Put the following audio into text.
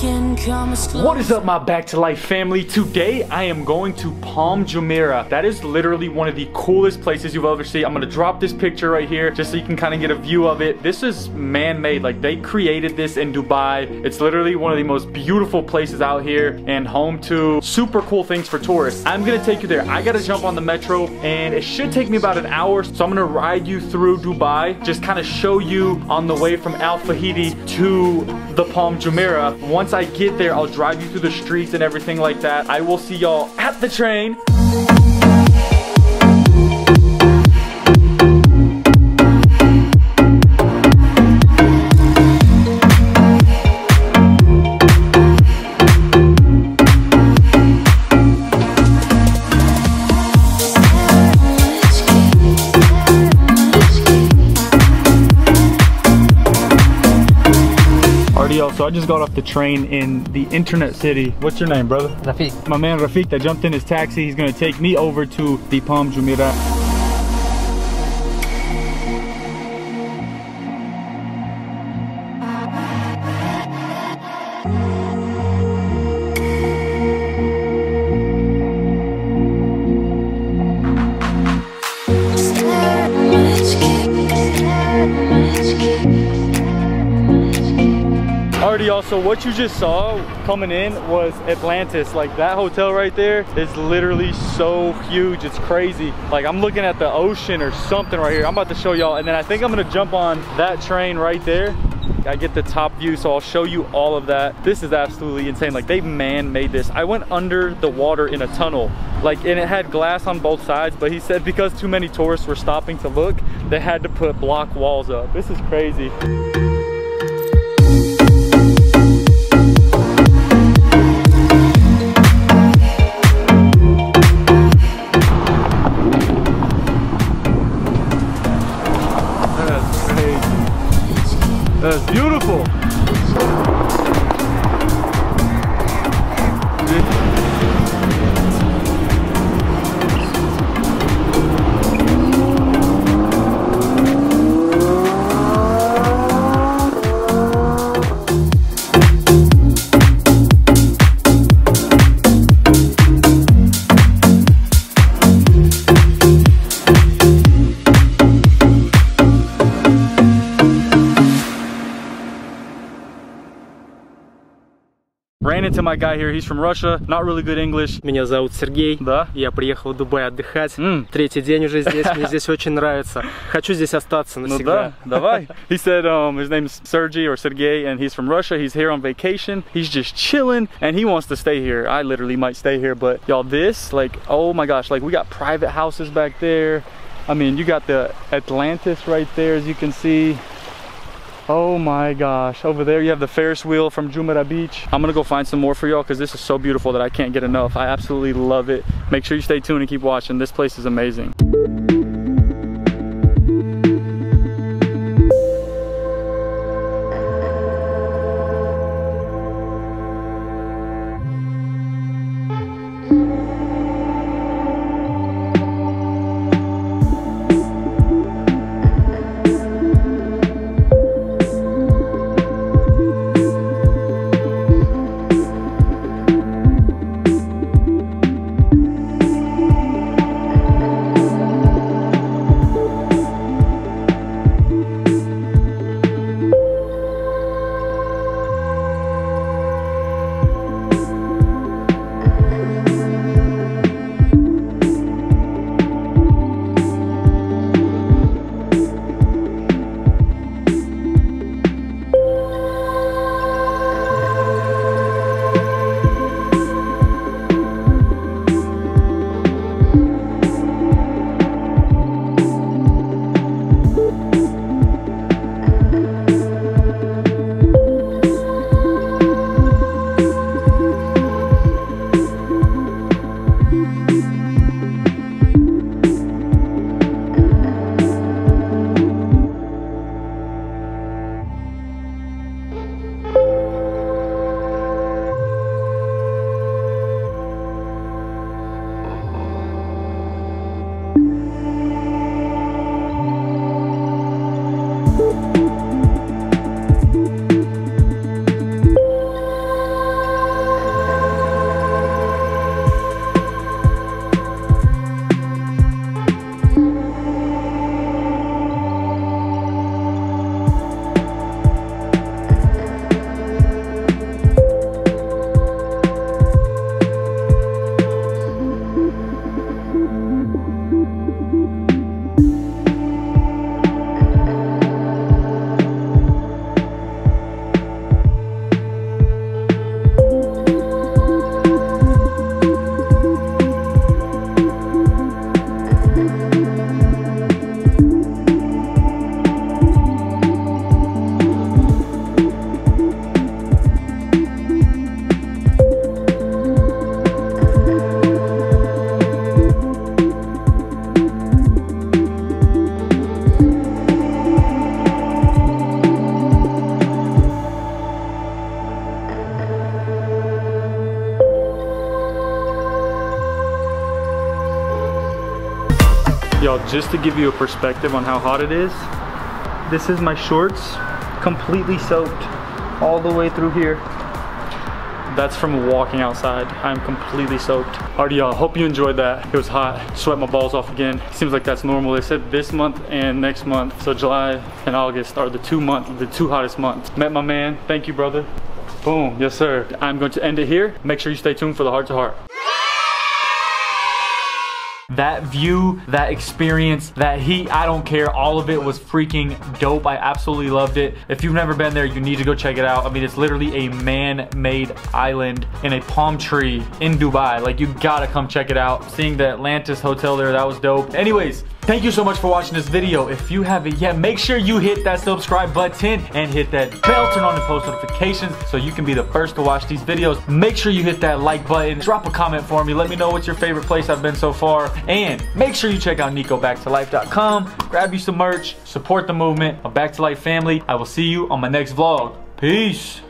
What is up my back to life family? Today I am going to Palm Jumeirah. That is literally one of the coolest places you've ever seen. I'm gonna drop this picture right here just so you can kind of get a view of it. This is man-made, like they created this in Dubai. It's literally one of the most beautiful places out here and home to super cool things for tourists. I'm gonna take you there. I gotta jump on the metro and it should take me about an hour. So I'm gonna ride you through Dubai, just kind of show you on the way from Al Fahidi to the Palm Jumeirah. Once I get there, I'll drive you through the streets and everything like that. I will see y'all at the train. So I just got off the train in the internet city. What's your name, brother? Rafiq. My man Rafiq that jumped in his taxi. He's gonna take me over to the Palm Jumeirah. Already also what you just saw coming in was Atlantis. Like that hotel right there is literally so huge. It's crazy. Like I'm looking at the ocean or something right here. I'm about to show y'all. And then I think I'm gonna jump on that train right there. I get the top view, so I'll show you all of that. This is absolutely insane. Like they man-made this. I went under the water in a tunnel. Like, and it had glass on both sides, but he said because too many tourists were stopping to look, they had to put block walls up. This is crazy. That's beautiful. Ran into my guy here. He's from Russia. Not really good English. Меня зовут Сергей. Да? Я приехал в Дубай отдыхать. М. Третий день уже здесь. Мне здесь очень нравится. Хочу здесь остаться Ну навсегда. да, давай. He said um, his name's Sergey or Sergey and he's from Russia. He's here on vacation. He's just chilling and he wants to stay here. I literally might stay here, but y'all this, like, oh my gosh, like we got private houses back there. I mean, you got the Atlantis right there as you can see. Oh my gosh, over there you have the Ferris wheel from Jumeirah Beach. I'm gonna go find some more for y'all because this is so beautiful that I can't get enough. I absolutely love it. Make sure you stay tuned and keep watching. This place is amazing. Y'all, just to give you a perspective on how hot it is, this is my shorts, completely soaked all the way through here. That's from walking outside. I'm completely soaked. Alrighty y'all, hope you enjoyed that. It was hot, sweat my balls off again. Seems like that's normal. They said this month and next month, so July and August are the two months, the two hottest months. Met my man, thank you brother. Boom, yes sir. I'm going to end it here. Make sure you stay tuned for the heart to heart that view, that experience, that heat, I don't care. All of it was freaking dope. I absolutely loved it. If you've never been there, you need to go check it out. I mean, it's literally a man-made island in a palm tree in Dubai. Like, you gotta come check it out. Seeing the Atlantis Hotel there, that was dope. Anyways, Thank you so much for watching this video. If you haven't yet, make sure you hit that subscribe button and hit that bell, turn on the post notifications so you can be the first to watch these videos. Make sure you hit that like button, drop a comment for me, let me know what's your favorite place I've been so far, and make sure you check out NicoBackToLife.com, grab you some merch, support the movement, a Back to Life family. I will see you on my next vlog. Peace.